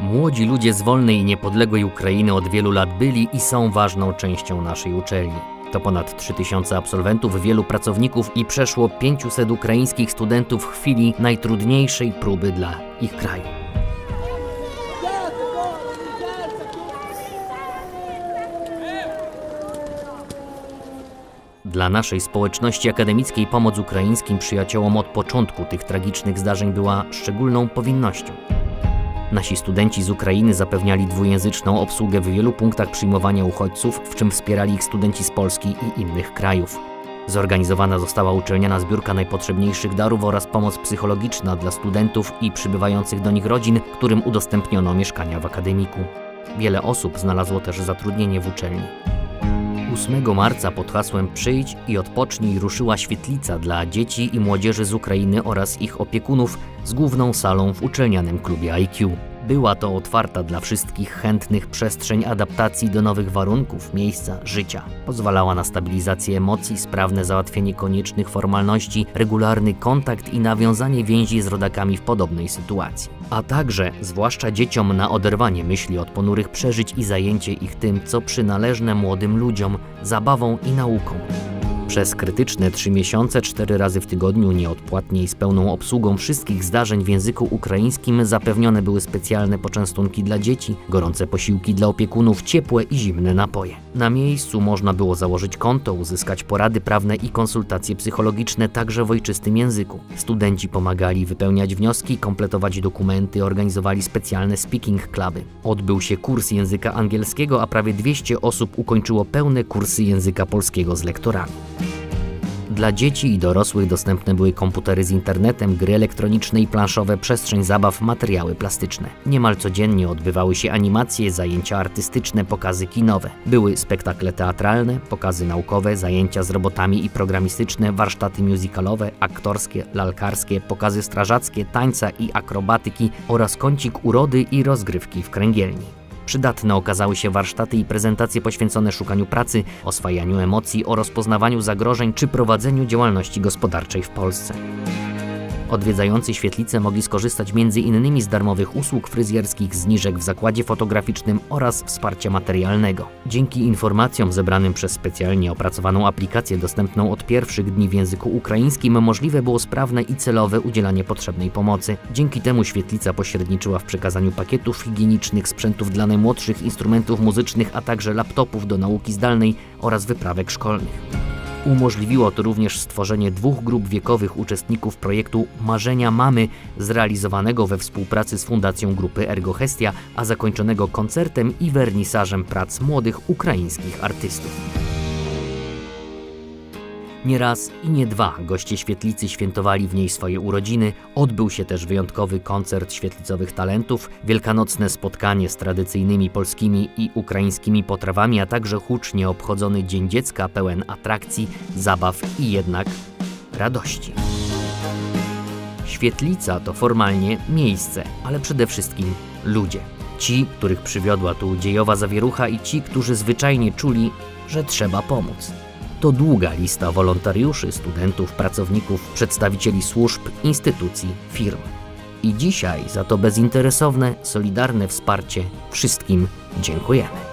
Młodzi ludzie z wolnej i niepodległej Ukrainy od wielu lat byli i są ważną częścią naszej uczelni. To ponad 3000 absolwentów, wielu pracowników i przeszło 500 ukraińskich studentów w chwili najtrudniejszej próby dla ich kraju. Dla naszej społeczności akademickiej pomoc ukraińskim przyjaciołom od początku tych tragicznych zdarzeń była szczególną powinnością. Nasi studenci z Ukrainy zapewniali dwujęzyczną obsługę w wielu punktach przyjmowania uchodźców, w czym wspierali ich studenci z Polski i innych krajów. Zorganizowana została uczelniana zbiórka najpotrzebniejszych darów oraz pomoc psychologiczna dla studentów i przybywających do nich rodzin, którym udostępniono mieszkania w akademiku. Wiele osób znalazło też zatrudnienie w uczelni. 8 marca pod hasłem Przyjdź i odpocznij ruszyła świetlica dla dzieci i młodzieży z Ukrainy oraz ich opiekunów z główną salą w uczelnianym klubie IQ. Była to otwarta dla wszystkich chętnych przestrzeń adaptacji do nowych warunków, miejsca, życia. Pozwalała na stabilizację emocji, sprawne załatwienie koniecznych formalności, regularny kontakt i nawiązanie więzi z rodakami w podobnej sytuacji. A także, zwłaszcza dzieciom, na oderwanie myśli od ponurych przeżyć i zajęcie ich tym, co przynależne młodym ludziom, zabawą i nauką. Przez krytyczne trzy miesiące, cztery razy w tygodniu, nieodpłatnie i z pełną obsługą wszystkich zdarzeń w języku ukraińskim zapewnione były specjalne poczęstunki dla dzieci, gorące posiłki dla opiekunów, ciepłe i zimne napoje. Na miejscu można było założyć konto, uzyskać porady prawne i konsultacje psychologiczne także w ojczystym języku. Studenci pomagali wypełniać wnioski, kompletować dokumenty, organizowali specjalne speaking cluby. Odbył się kurs języka angielskiego, a prawie 200 osób ukończyło pełne kursy języka polskiego z lektorami. Dla dzieci i dorosłych dostępne były komputery z internetem, gry elektroniczne i planszowe, przestrzeń zabaw, materiały plastyczne. Niemal codziennie odbywały się animacje, zajęcia artystyczne, pokazy kinowe. Były spektakle teatralne, pokazy naukowe, zajęcia z robotami i programistyczne, warsztaty musicalowe, aktorskie, lalkarskie, pokazy strażackie, tańca i akrobatyki oraz kącik urody i rozgrywki w kręgielni. Przydatne okazały się warsztaty i prezentacje poświęcone szukaniu pracy, oswajaniu emocji o rozpoznawaniu zagrożeń czy prowadzeniu działalności gospodarczej w Polsce. Odwiedzający świetlicę mogli skorzystać m.in. z darmowych usług fryzjerskich, zniżek w zakładzie fotograficznym oraz wsparcia materialnego. Dzięki informacjom zebranym przez specjalnie opracowaną aplikację dostępną od pierwszych dni w języku ukraińskim możliwe było sprawne i celowe udzielanie potrzebnej pomocy. Dzięki temu świetlica pośredniczyła w przekazaniu pakietów higienicznych, sprzętów dla najmłodszych, instrumentów muzycznych, a także laptopów do nauki zdalnej oraz wyprawek szkolnych. Umożliwiło to również stworzenie dwóch grup wiekowych uczestników projektu Marzenia Mamy, zrealizowanego we współpracy z Fundacją Grupy Ergohestia, a zakończonego koncertem i wernisażem prac młodych ukraińskich artystów. Nie raz i nie dwa goście świetlicy świętowali w niej swoje urodziny. Odbył się też wyjątkowy koncert świetlicowych talentów, wielkanocne spotkanie z tradycyjnymi polskimi i ukraińskimi potrawami, a także hucznie obchodzony Dzień Dziecka pełen atrakcji, zabaw i jednak radości. Świetlica to formalnie miejsce, ale przede wszystkim ludzie. Ci, których przywiodła tu dziejowa zawierucha i ci, którzy zwyczajnie czuli, że trzeba pomóc. To długa lista wolontariuszy, studentów, pracowników, przedstawicieli służb, instytucji, firm. I dzisiaj za to bezinteresowne, solidarne wsparcie wszystkim dziękujemy.